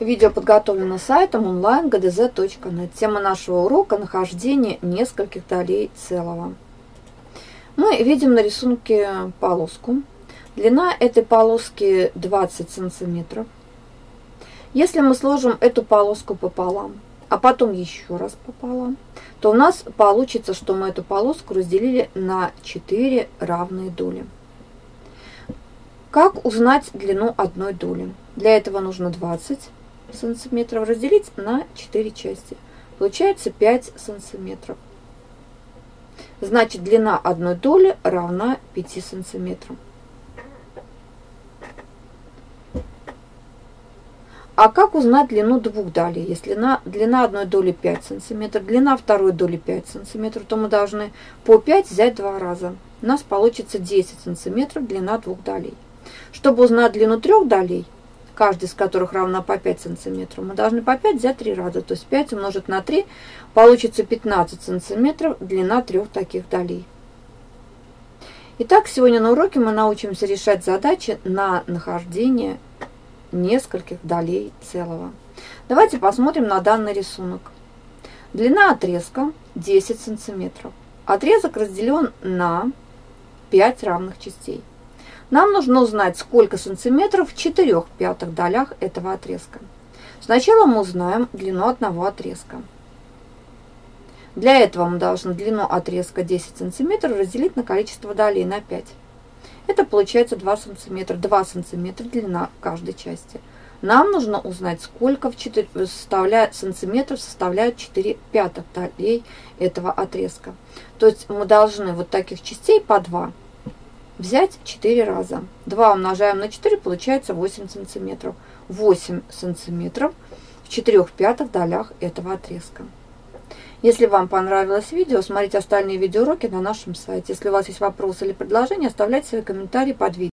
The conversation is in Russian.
Видео подготовлено сайтом online.gdz.net. Тема нашего урока – нахождение нескольких долей целого. Мы видим на рисунке полоску. Длина этой полоски 20 сантиметров. Если мы сложим эту полоску пополам, а потом еще раз пополам, то у нас получится, что мы эту полоску разделили на 4 равные доли. Как узнать длину одной доли? Для этого нужно 20 сантиметров разделить на 4 части. Получается 5 сантиметров. Значит, длина одной доли равна 5 сантиметрам. А как узнать длину двух долей? Если длина, длина одной доли 5 сантиметров, длина второй доли 5 сантиметров, то мы должны по 5 взять два раза. У нас получится 10 сантиметров длина двух долей. Чтобы узнать длину трех долей, каждая из которых равна по 5 сантиметров, мы должны по 5 взять 3 раза. То есть 5 умножить на 3 получится 15 сантиметров длина трех таких долей. Итак, сегодня на уроке мы научимся решать задачи на нахождение нескольких долей целого. Давайте посмотрим на данный рисунок. Длина отрезка 10 сантиметров. Отрезок разделен на 5 равных частей. Нам нужно узнать, сколько сантиметров в 4 пятых долях этого отрезка. Сначала мы узнаем длину одного отрезка. Для этого мы должны длину отрезка 10 сантиметров разделить на количество долей на 5. Это получается 2 сантиметра. 2 сантиметра длина каждой части. Нам нужно узнать, сколько в 4, составляет, сантиметров составляют 4 пятых долей этого отрезка. То есть мы должны вот таких частей по 2 взять 4 раза. 2 умножаем на 4, получается 8 сантиметров. 8 сантиметров в 4 пятых долях этого отрезка. Если вам понравилось видео, смотрите остальные видеоуроки на нашем сайте. Если у вас есть вопросы или предложения, оставляйте свои комментарии под видео.